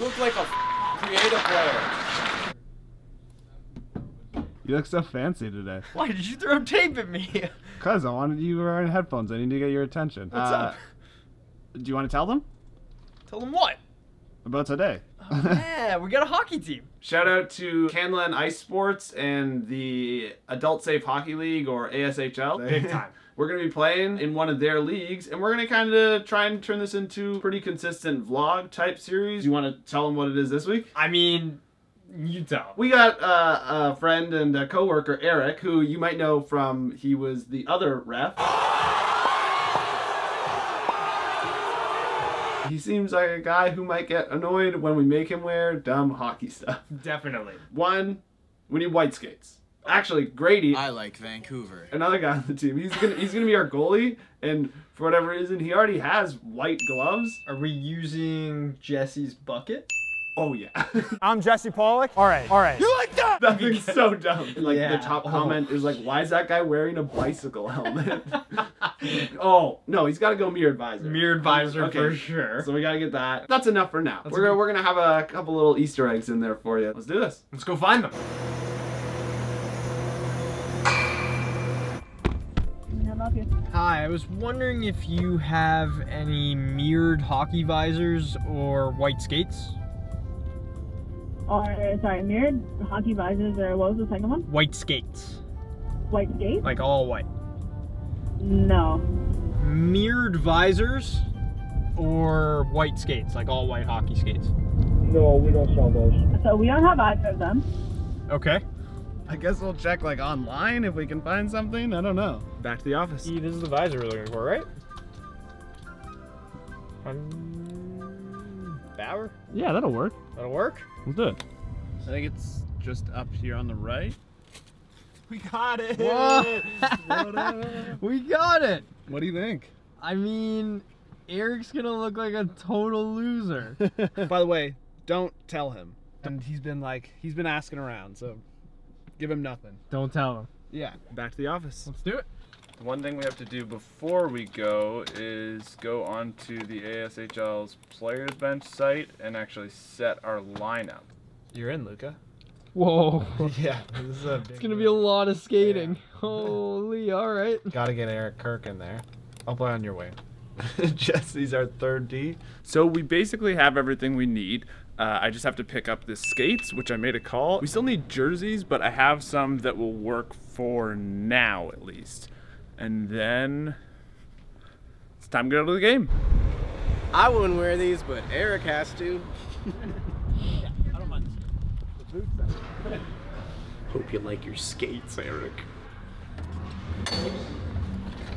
You look like a creative player. You look so fancy today. Why did you throw tape at me? Cause I wanted you wearing headphones. I need to get your attention. What's uh, up? Do you want to tell them Tell them what? about today? Oh, yeah, we got a hockey team. Shout out to Canlan Ice Sports and the Adult Safe Hockey League or ASHL. Big time. We're going to be playing in one of their leagues, and we're going to kind of try and turn this into a pretty consistent vlog type series. You want to tell them what it is this week? I mean, you tell. We got uh, a friend and a coworker, Eric, who you might know from he was the other ref. He seems like a guy who might get annoyed when we make him wear dumb hockey stuff. Definitely. One, we need white skates. Actually, Grady, I like Vancouver. another guy on the team, he's gonna he's gonna be our goalie, and for whatever reason, he already has white gloves. Are we using Jesse's bucket? Oh yeah, I'm Jesse Pollock. All right, all right. You like that That thing's so dumb. And, like Yeah. the top Oh. comment is like, why is that guy wearing a bicycle helmet? oh no, he's got to go mirror advisor. Mirror advisor Okay. for sure. So we gotta get that. That's enough for now. That's we're a gonna, we're gonna have a couple little Easter eggs in there for you. Let's do this. Let's go find them. Hi, I was wondering if you have any mirrored hockey visors or white skates? Or, sorry, mirrored hockey visors, or what was the second one? White skates. White skates? Like all white. No. Mirrored visors or white skates, like all white hockey skates. No, we don't sell those. So we don't have either of them. Okay. I guess we'll check like online if we can find something. I don't know. Back to the office. See, this is the visor we're looking for, right? Um, Bauer? Yeah, that'll work. That'll work? Let's do it. I think it's just up here on the right. We got it. We got it. What do you think? I mean, Eric's gonna look like a total loser. By the way, don't tell him. And he's been like, he's been asking around, so give him nothing. Don't tell him. Yeah, back to the office. Let's do it. The one thing we have to do before we go is go onto the ASHL's players bench site and actually set our lineup. You're in, Luca. Whoa. yeah, this is a big It's gonna be a lot of skating. Holy, all right. Gotta get Eric Kirk in there. I'll play on your wing. Jesse's our third D. So we basically have everything we need. Uh, I just have to pick up the skates, which I made a call. We still need jerseys, but I have some that will work for now at least. And then it's time to go to the game. I wouldn't wear these, but Eric has to. Yeah, I don't mind. The boots Hope you like your skates, Eric.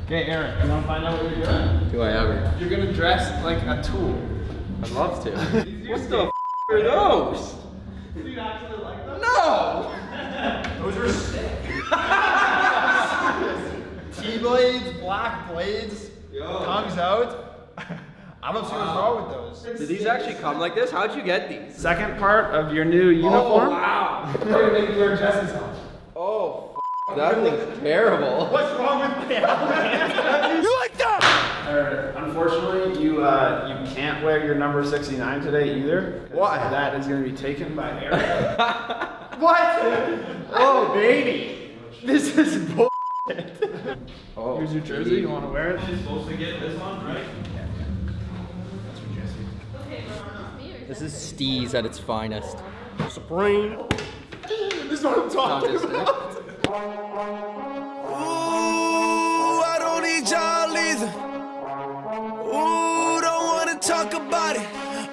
Okay, Eric, you want to find out what you're doing? Do I ever? You're gonna dress like a tool. I'd love to. what the f are those? Do you actually like them? No! those are sick. T-blades, black blades, tongues out. I don't see what's wrong with those. Did these actually come like this? How'd you get these? Second part of your new uniform. Oh, wow! We're gonna make you wear Jesse's. Oh, f- that looks terrible. What's wrong with my helmet? you like that? Unfortunately, you uh, you can't wear your number 69 today either. Why? That is gonna be taken by Eric. What? Oh, baby! This is bull. Oh, Here's your jersey. You want to wear it? This is Steez at its finest. Supreme. This is what I'm talking about. talk about it.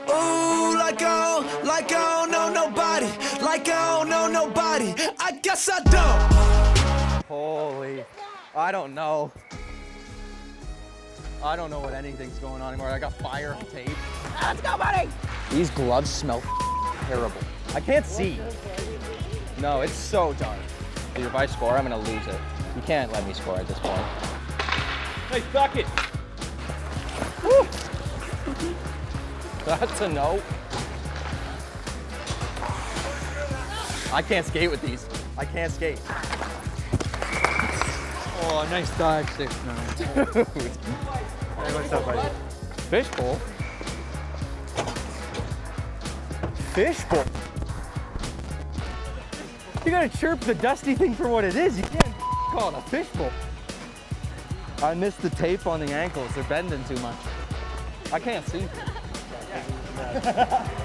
Ooh, like I don't, like oh, I don't know nobody. Like oh, I don't know nobody. I guess I don't. Holy, I don't know. I don't know what anything's going on anymore. I got fire tape. Let's go, buddy! These gloves smell terrible. I can't see. No, it's so dark. Dude, if I score, I'm gonna lose it. You can't let me score at this point. Hey, suck it. That's a no. I can't skate with these. I can't skate. Oh, nice dive stick. No. Dude. Hey, what's up, buddy? Fishbowl? fishbowl. You gotta chirp the dusty thing for what it is. You can't call it a fishbowl. I missed the tape on the ankles. They're bending too much. I can't see.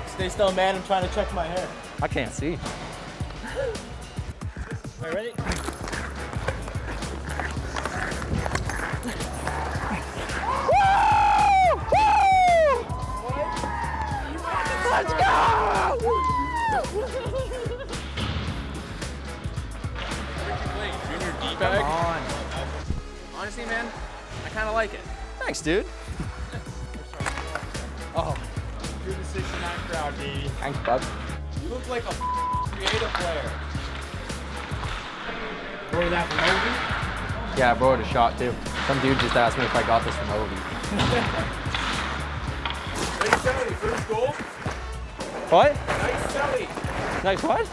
Stay still, man. I'm trying to check my hair. I can't see. All right, ready? Let's go! Junior D Come bag. on. Honestly, man, I kind of like it. Thanks, dude. You're the 69 crowd, baby. thanks, bud. You look like a creative player. Or that from Ovi? Yeah, I brought a shot too. Some dude just asked me if I got this from Ovi. Nice Sally, first goal. What? Nice Sally. Nice what?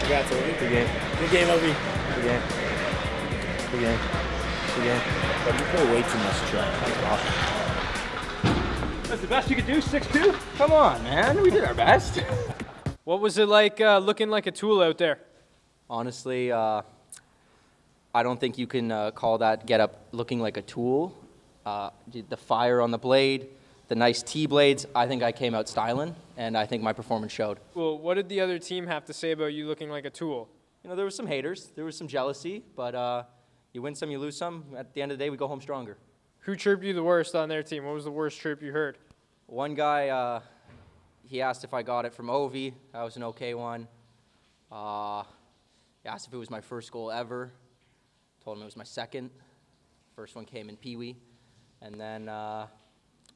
Congrats, Ovi. Good game. Good game, Ovi. Good game. Good game. Good game. But you play way too much track. That's awesome. That's the best you could do, 6'2"? Come on, man. We did our best. What was it like uh, looking like a tool out there? Honestly, uh, I don't think you can uh, call that get up looking like a tool. Uh, the fire on the blade, the nice T blades. I think I came out styling, and I think my performance showed. Well, what did the other team have to say about you looking like a tool? You know, there was some haters, there was some jealousy, but uh, you win some, you lose some. At the end of the day, we go home stronger. Who chirped you the worst on their team? What was the worst chirp you heard? One guy, uh, he asked if I got it from Ovi. That was an okay one. Uh, he asked if it was my first goal ever. Told him it was my second. First one came in Pee Wee. And then uh,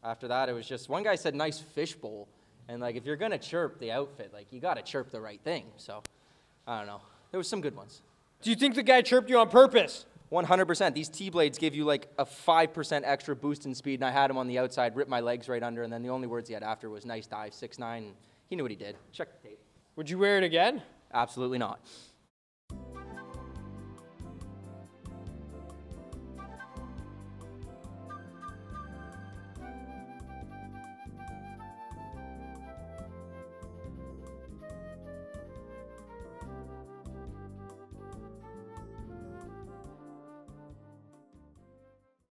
after that, it was just one guy said nice fishbowl. And like, if you're gonna chirp the outfit, like you gotta chirp the right thing. So I don't know. There was some good ones. Do you think the guy chirped you on purpose? 100%. These T blades give you like a 5% extra boost in speed, and I had him on the outside, ripped my legs right under, and then the only words he had after was nice dive, 6'9. He knew what he did. Check the tape. Would you wear it again? Absolutely not.